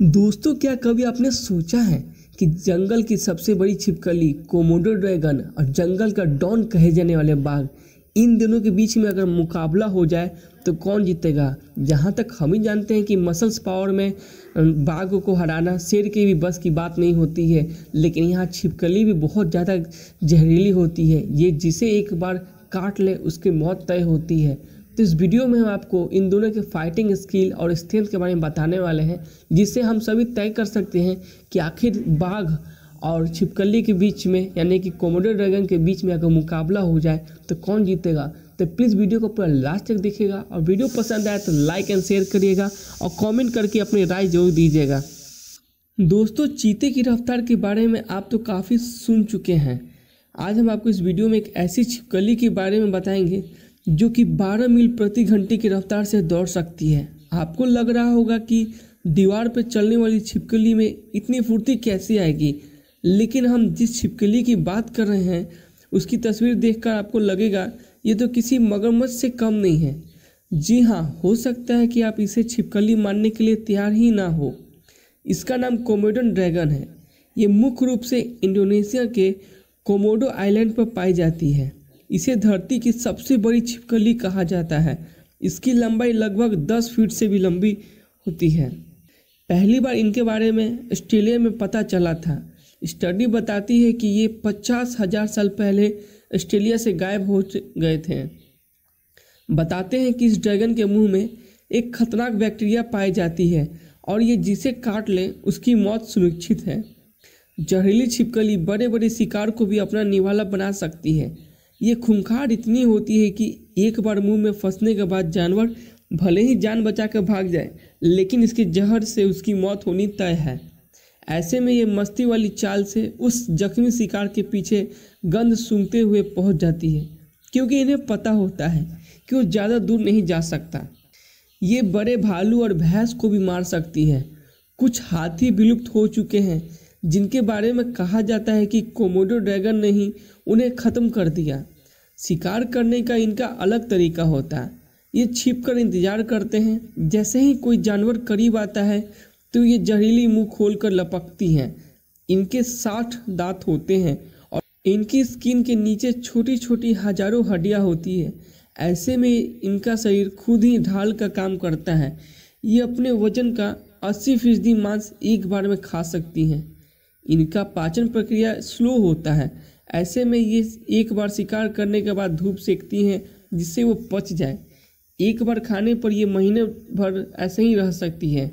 दोस्तों, क्या कभी आपने सोचा है कि जंगल की सबसे बड़ी छिपकली कोमोडो ड्रैगन और जंगल का डॉन कहे जाने वाले बाघ, इन दोनों के बीच में अगर मुकाबला हो जाए तो कौन जीतेगा? जहाँ तक हम ही जानते हैं कि मसल्स पावर में बाघ को हराना, शेर की भी बस की बात नहीं होती है, लेकिन यहाँ छिपकली भी बहुत ज़्यादा जहरीली होती है। ये जिसे एक बार काट ले, उसकी मौत तय होती है। तो इस वीडियो में हम आपको इन दोनों के फाइटिंग स्किल और स्ट्रेंथ के बारे में बताने वाले हैं, जिससे हम सभी तय कर सकते हैं कि आखिर बाघ और छिपकली के बीच में, यानी कि कोमोडो ड्रैगन के बीच में अगर मुकाबला हो जाए तो कौन जीतेगा? तो प्लीज़ वीडियो को पूरा लास्ट तक देखिएगा और वीडियो पसंद आए तो लाइक एंड शेयर करिएगा और कमेंट करके अपनी राय ज़रूर दीजिएगा। दोस्तों, चीते की रफ्तार के बारे में आप तो काफ़ी सुन चुके हैं। आज हम आपको इस वीडियो में एक ऐसी छिपकली के बारे में बताएँगे जो कि 12 मील प्रति घंटे की रफ्तार से दौड़ सकती है। आपको लग रहा होगा कि दीवार पर चलने वाली छिपकली में इतनी फुर्ती कैसे आएगी, लेकिन हम जिस छिपकली की बात कर रहे हैं, उसकी तस्वीर देखकर आपको लगेगा, ये तो किसी मगरमच्छ से कम नहीं है। जी हाँ हो सकता है कि आप इसे छिपकली मानने के लिए तैयार ही ना हो। इसका नाम कोमोडन ड्रैगन है। ये मुख्य रूप से इंडोनेशिया के कोमोडो आइलैंड पर पाई जाती है। इसे धरती की सबसे बड़ी छिपकली कहा जाता है। इसकी लंबाई लगभग 10 फीट से भी लंबी होती है। पहली बार इनके बारे में ऑस्ट्रेलिया में पता चला था। स्टडी बताती है कि ये पचास हज़ार साल पहले ऑस्ट्रेलिया से गायब हो गए थे। बताते हैं कि इस ड्रैगन के मुँह में एक खतरनाक बैक्टीरिया पाई जाती है और ये जिसे काट ले, उसकी मौत सुनिश्चित है। जहरीली छिपकली बड़े बड़े शिकार को भी अपना निवाला बना सकती है। ये खूंखार इतनी होती है कि एक बार मुँह में फंसने के बाद जानवर भले ही जान बचा कर भाग जाए, लेकिन इसके जहर से उसकी मौत होनी तय है। ऐसे में ये मस्ती वाली चाल से उस जख्मी शिकार के पीछे गंध सूंघते हुए पहुँच जाती है, क्योंकि इन्हें पता होता है कि वो ज़्यादा दूर नहीं जा सकता। ये बड़े भालू और भैंस को भी मार सकती है। कुछ हाथी विलुप्त हो चुके हैं जिनके बारे में कहा जाता है कि कोमोडो ड्रैगन ने ही उन्हें ख़त्म कर दिया। शिकार करने का इनका अलग तरीका होता। है ये छिप कर इंतज़ार करते हैं। जैसे ही कोई जानवर करीब आता है तो ये जहरीली मुँह खोल कर लपकती हैं। इनके साठ दांत होते हैं और इनकी स्किन के नीचे छोटी छोटी हज़ारों हड्डियाँ होती है। ऐसे में इनका शरीर खुद ही ढाल का काम करता है। ये अपने वज़न का अस्सी फ़ीसदी मांस एक बार में खा सकती हैं। इनका पाचन प्रक्रिया स्लो होता है। ऐसे में ये एक बार शिकार करने के बाद धूप सेकती हैं, जिससे वो पच जाए। एक बार खाने पर ये महीने भर ऐसे ही रह सकती है।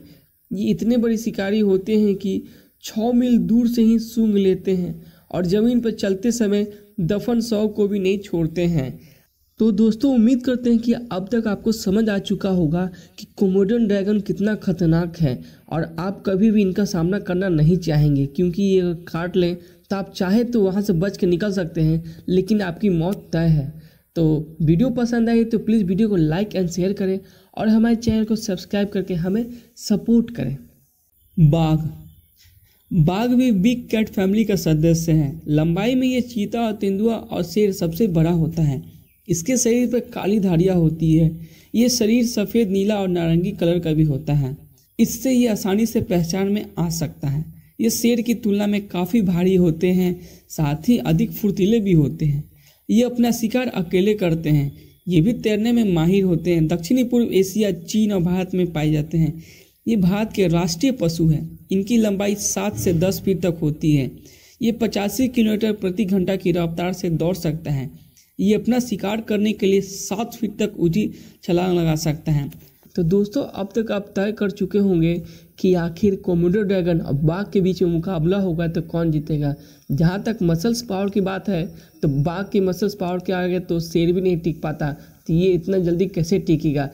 ये इतने बड़े शिकारी होते हैं कि छः मील दूर से ही सूंघ लेते हैं और ज़मीन पर चलते समय दफन सौ को भी नहीं छोड़ते हैं। तो दोस्तों, उम्मीद करते हैं कि अब तक आपको समझ आ चुका होगा कि कोमोडन ड्रैगन कितना खतरनाक है और आप कभी भी इनका सामना करना नहीं चाहेंगे, क्योंकि ये काट लें तो आप चाहे तो वहाँ से बच के निकल सकते हैं, लेकिन आपकी मौत तय है। तो वीडियो पसंद आई तो प्लीज़ वीडियो को लाइक एंड शेयर करें और हमारे चैनल को सब्सक्राइब करके हमें सपोर्ट करें। बाघ। बाघ भी बिग कैट फैमिली का सदस्य है। लंबाई में ये चीता और तेंदुआ और शेर सबसे बड़ा होता है। इसके शरीर पर काली धारियाँ होती है। ये शरीर सफ़ेद, नीला और नारंगी कलर का भी होता है। इससे ये आसानी से पहचान में आ सकता है। ये शेर की तुलना में काफ़ी भारी होते हैं, साथ ही अधिक फुर्तीले भी होते हैं। ये अपना शिकार अकेले करते हैं। ये भी तैरने में माहिर होते हैं। दक्षिणी पूर्व एशिया, चीन और भारत में पाए जाते हैं। ये भारत के राष्ट्रीय पशु हैं। इनकी लंबाई सात से दस फीट तक होती है। ये पचासी किलोमीटर प्रति घंटा की रफ्तार से दौड़ सकता है। ये अपना शिकार करने के लिए सात फीट तक ऊँची छलांग लगा सकता है। तो दोस्तों, अब तक आप तय कर चुके होंगे कि आखिर कोमोडो ड्रैगन और बाघ के बीच में मुकाबला होगा तो कौन जीतेगा। जहाँ तक मसल्स पावर की बात है तो बाघ की मसल्स पावर के आगे तो शेर भी नहीं टिक पाता तो ये इतना जल्दी कैसे टिकेगा?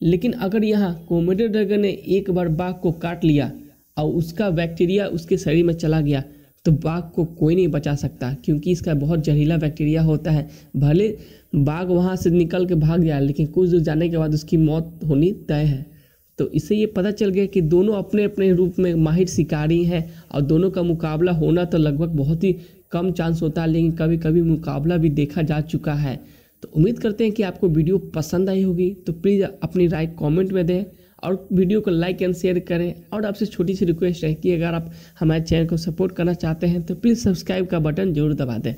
लेकिन अगर यहाँ कोमोडो ड्रैगन ने एक बार बाघ को काट लिया, और उसका बैक्टीरिया उसके शरीर में चला गया तो बाघ को कोई नहीं बचा सकता, क्योंकि इसका बहुत जहरीला बैक्टीरिया होता है। भले बाघ वहाँ से निकल के भाग जाए, लेकिन कुछ दूर जाने के बाद उसकी मौत होनी तय है। तो इससे ये पता चल गया कि दोनों अपने अपने रूप में माहिर शिकारी हैं और दोनों का मुकाबला होना तो लगभग बहुत ही कम चांस होता है, लेकिन कभी कभी मुकाबला भी देखा जा चुका है। तो उम्मीद करते हैं कि आपको वीडियो पसंद आई होगी। तो प्लीज़ अपनी राय कमेंट में दें। और वीडियो को लाइक एंड शेयर करें। और आपसे छोटी सी रिक्वेस्ट है कि अगर आप हमारे चैनल को सपोर्ट करना चाहते हैं तो प्लीज़ सब्सक्राइब का बटन ज़रूर दबा दें।